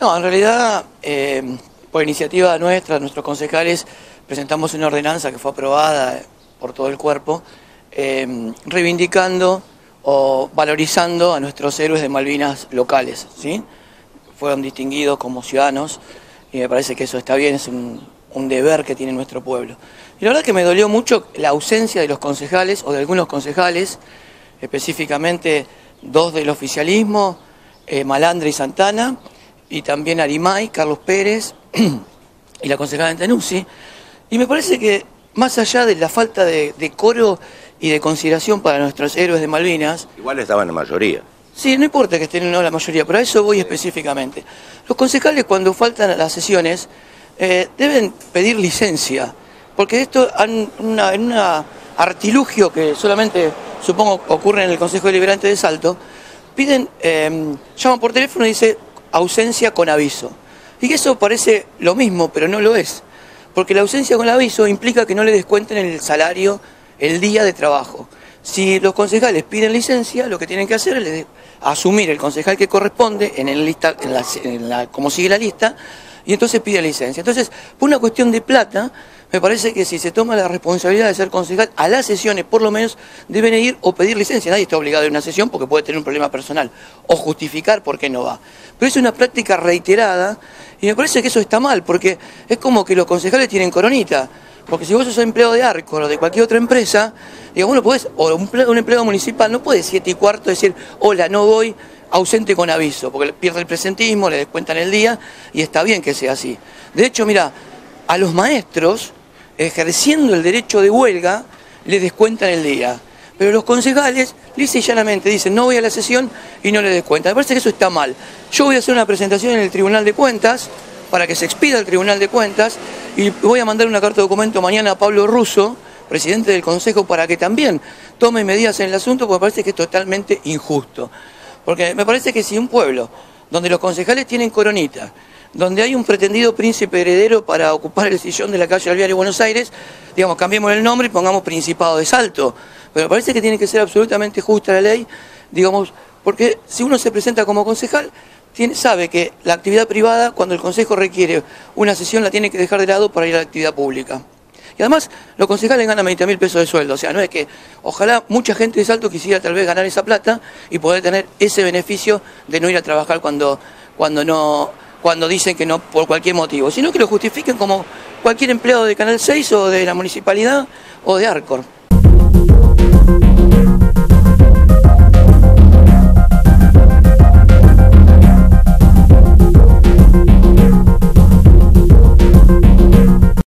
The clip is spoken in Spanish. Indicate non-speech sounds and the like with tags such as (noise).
No, en realidad, eh, por iniciativa nuestra, nuestros concejales, presentamos una ordenanza que fue aprobada por todo el cuerpo, eh, reivindicando o valorizando a nuestros héroes de Malvinas locales, ¿sí? Fueron distinguidos como ciudadanos y me parece que eso está bien, es un, un deber que tiene nuestro pueblo. Y la verdad que me dolió mucho la ausencia de los concejales o de algunos concejales, específicamente dos del oficialismo, eh, Malandra y Santana, y también Arimay, Carlos Pérez (clears throat) y la concejala Antenuzzi. Y me parece que más allá de la falta de decoro y de consideración para nuestros héroes de Malvinas, Igual estaban la mayoría. Sí, no importa que estén o no la mayoría, pero a eso voy específicamente. Los concejales cuando faltan a las sesiones eh, deben pedir licencia, porque esto en un artilugio que solamente supongo ocurre en el Consejo Deliberante de Salto, piden, eh, llaman por teléfono y dice ausencia con aviso. Y eso parece lo mismo, pero no lo es, porque la ausencia con aviso implica que no le descuenten el salario el día de trabajo. Si los concejales piden licencia, lo que tienen que hacer es asumir el concejal que corresponde en, el lista, en la- como sigue la lista, y entonces pide licencia. Entonces, por una cuestión de plata, me parece que si se toma la responsabilidad de ser concejal, a las sesiones por lo menos deben ir o pedir licencia. Nadie está obligado a ir a una sesión porque puede tener un problema personal, o justificar por qué no va. Pero es una práctica reiterada, y me parece que eso está mal, porque es como que los concejales tienen coronita. Porque si vos sos empleado de Arcor o de cualquier otra empresa, digamos, no podés, o un un empleado municipal, no puede siete y cuarto decir, hola, no voy, ausente con aviso, porque pierde el presentismo, le descuentan el día, y está bien que sea así. De hecho, mira, a los maestros, ejerciendo el derecho de huelga, le descuentan el día. Pero los concejales, lisa y llanamente, dicen, no voy a la sesión y no le descuentan. Me parece que eso está mal. Yo voy a hacer una presentación en el Tribunal de Cuentas, para que se expida el Tribunal de Cuentas, y voy a mandar una carta de documento mañana a Pablo Russo, presidente del Consejo, para que también tome medidas en el asunto, porque me parece que es totalmente injusto. Porque me parece que si un pueblo donde los concejales tienen coronita, donde hay un pretendido príncipe heredero para ocupar el sillón de la calle Alvear de Buenos Aires, digamos, cambiemos el nombre y pongamos Principado de Salto. Pero parece que tiene que ser absolutamente justa la ley, digamos, porque si uno se presenta como concejal, sabe que la actividad privada, cuando el consejo requiere una sesión, la tiene que dejar de lado para ir a la actividad pública. Y además, los concejales ganan 20 mil pesos de sueldo. O sea, no es que ojalá mucha gente de Salto quisiera tal vez ganar esa plata y poder tener ese beneficio de no ir a trabajar cuando, cuando, no, cuando dicen que no por cualquier motivo, sino que lo justifiquen como cualquier empleado de Canal 6 o de la municipalidad o de Arcor.